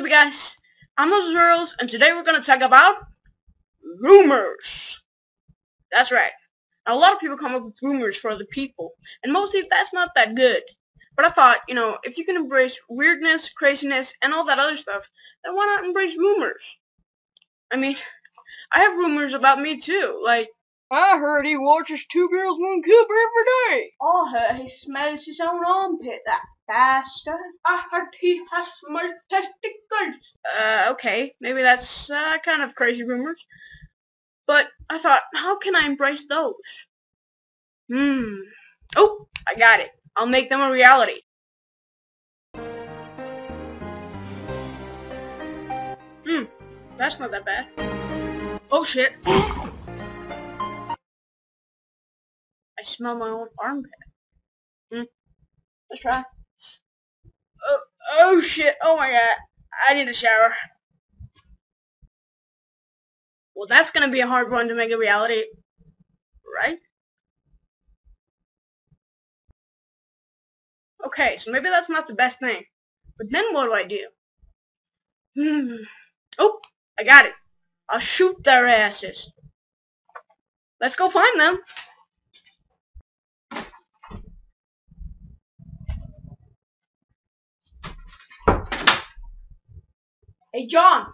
up, you guys? I'm Moses Earls, and today we're going to talk about rumors. That's right. Now, a lot of people come up with rumors for other people, and mostly that's not that good. But I thought, you know, if you can embrace weirdness, craziness, and all that other stuff, then why not embrace rumors? I mean, I have rumors about me too, like, I heard he watches Two Girls One Cup every day. I heard he smells his own armpit, that bastard. I heard he has smelled testicles. uh, okay, maybe that's uh, kind of crazy rumors. But I thought, how can I embrace those? Hmm. Oh, I got it. I'll make them a reality. Hmm, that's not that bad. Oh shit. I smell my own armpit. Hmm. Let's try. Oh, shit. Oh my god. I need a shower. Well, that's gonna be a hard one to make a reality. Right? Okay, so maybe that's not the best thing. But then what do I do? Hmm. Oh, I got it. I'll shoot their asses. Let's go find them. Hey, John.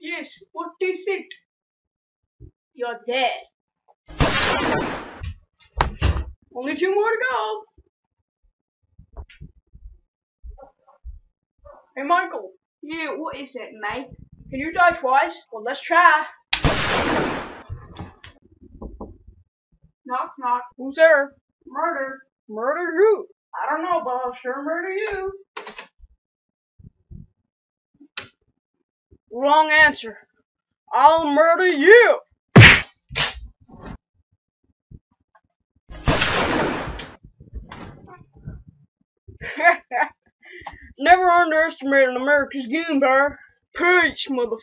Yes, what is it? You're dead. Only two more to go. Hey, Michael. Yeah, what is it, mate? Can you die twice? Well, let's try. Knock, knock. Who's there? Murder. Murder who? I don't know, but I'll sure murder you. Wrong answer. I'll murder you. Never underestimate an America's goon bar. Peace, motherfuckers.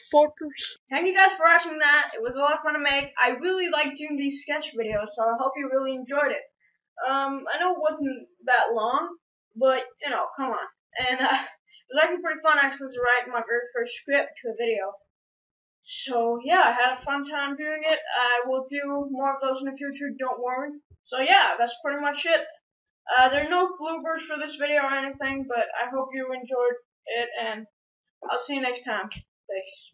Thank you guys for watching that. It was a lot of fun to make. I really like doing these sketch videos, so I hope you really enjoyed it. Um, I know it wasn't that long, but, you know, come on. And, uh, was actually pretty fun actually to write my very first script to a video. So yeah, I had a fun time doing it. I will do more of those in the future, don't worry. So yeah, that's pretty much it. Uh, there are no bloopers for this video or anything, but I hope you enjoyed it, and I'll see you next time. Thanks.